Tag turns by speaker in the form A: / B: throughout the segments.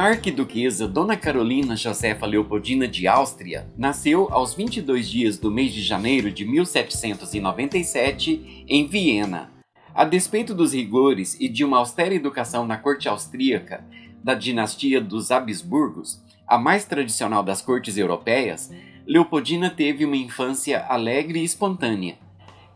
A: arquiduquesa Dona Carolina Josefa Leopoldina de Áustria nasceu aos 22 dias do mês de janeiro de 1797 em Viena. A despeito dos rigores e de uma austera educação na corte austríaca da dinastia dos Habsburgos, a mais tradicional das cortes europeias, Leopoldina teve uma infância alegre e espontânea.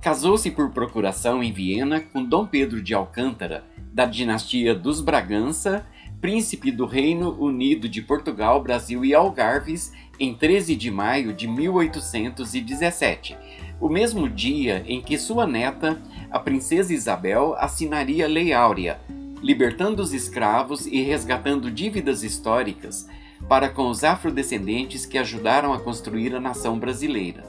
A: Casou-se por procuração em Viena com Dom Pedro de Alcântara, da dinastia dos Bragança, príncipe do Reino Unido de Portugal, Brasil e Algarves, em 13 de maio de 1817, o mesmo dia em que sua neta, a princesa Isabel, assinaria Lei Áurea, libertando os escravos e resgatando dívidas históricas para com os afrodescendentes que ajudaram a construir a nação brasileira.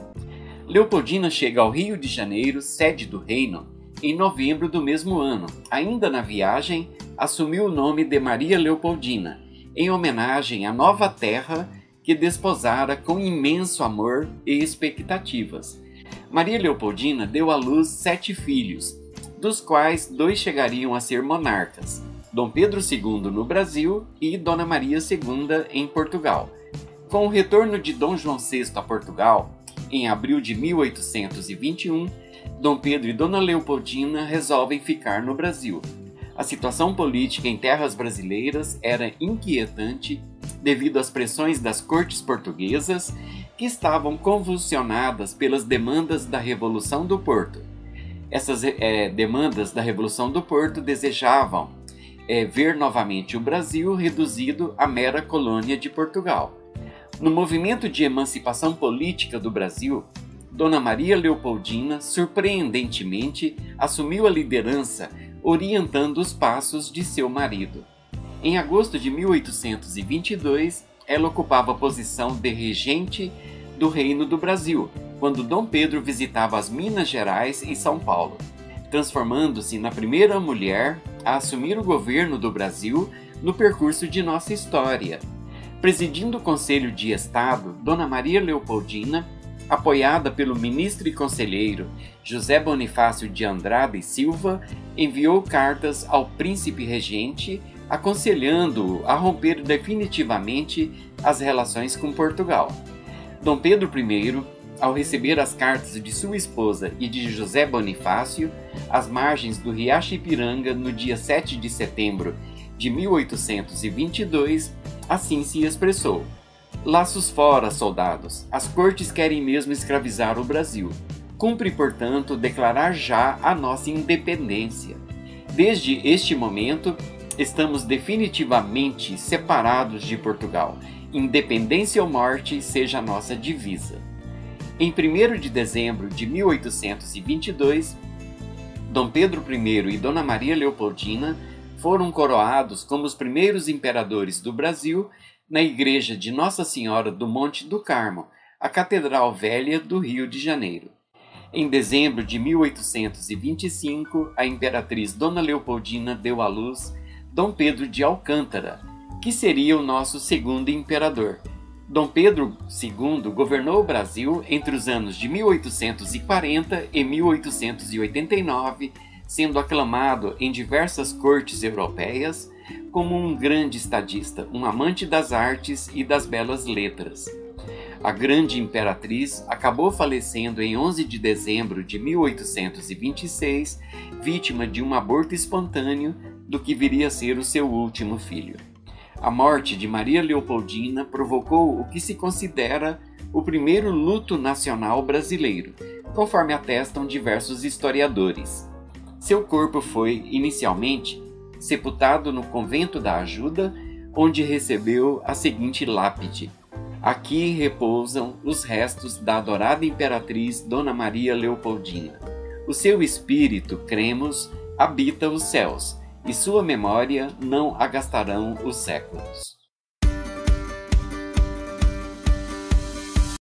A: Leopoldina chega ao Rio de Janeiro, sede do reino, em novembro do mesmo ano. Ainda na viagem, assumiu o nome de Maria Leopoldina, em homenagem à nova terra que desposara com imenso amor e expectativas. Maria Leopoldina deu à luz sete filhos, dos quais dois chegariam a ser monarcas, Dom Pedro II no Brasil e Dona Maria II em Portugal. Com o retorno de Dom João VI a Portugal, em abril de 1821, Dom Pedro e Dona Leopoldina resolvem ficar no Brasil. A situação política em terras brasileiras era inquietante devido às pressões das cortes portuguesas que estavam convulsionadas pelas demandas da Revolução do Porto. Essas é, demandas da Revolução do Porto desejavam é, ver novamente o Brasil reduzido a mera colônia de Portugal. No movimento de emancipação política do Brasil, Dona Maria Leopoldina, surpreendentemente, assumiu a liderança, orientando os passos de seu marido. Em agosto de 1822, ela ocupava a posição de regente do Reino do Brasil, quando Dom Pedro visitava as Minas Gerais e São Paulo, transformando-se na primeira mulher a assumir o governo do Brasil no percurso de nossa história. Presidindo o Conselho de Estado, Dona Maria Leopoldina apoiada pelo ministro e conselheiro José Bonifácio de Andrade e Silva, enviou cartas ao príncipe regente aconselhando-o a romper definitivamente as relações com Portugal. Dom Pedro I, ao receber as cartas de sua esposa e de José Bonifácio, às margens do Riacho Ipiranga no dia 7 de setembro de 1822, assim se expressou. Laços fora, soldados. As cortes querem mesmo escravizar o Brasil. Cumpre, portanto, declarar já a nossa independência. Desde este momento, estamos definitivamente separados de Portugal. Independência ou morte seja a nossa divisa. Em 1 de dezembro de 1822, Dom Pedro I e Dona Maria Leopoldina foram coroados como os primeiros imperadores do Brasil na igreja de Nossa Senhora do Monte do Carmo, a Catedral Velha do Rio de Janeiro. Em dezembro de 1825, a imperatriz Dona Leopoldina deu à luz Dom Pedro de Alcântara, que seria o nosso segundo imperador. Dom Pedro II governou o Brasil entre os anos de 1840 e 1889, sendo aclamado em diversas cortes europeias como um grande estadista, um amante das artes e das belas letras. A grande imperatriz acabou falecendo em 11 de dezembro de 1826, vítima de um aborto espontâneo do que viria a ser o seu último filho. A morte de Maria Leopoldina provocou o que se considera o primeiro luto nacional brasileiro, conforme atestam diversos historiadores. Seu corpo foi, inicialmente, sepultado no convento da Ajuda, onde recebeu a seguinte lápide: Aqui repousam os restos da adorada imperatriz Dona Maria Leopoldina. O seu espírito, cremos, habita os céus, e sua memória não agastarão os séculos.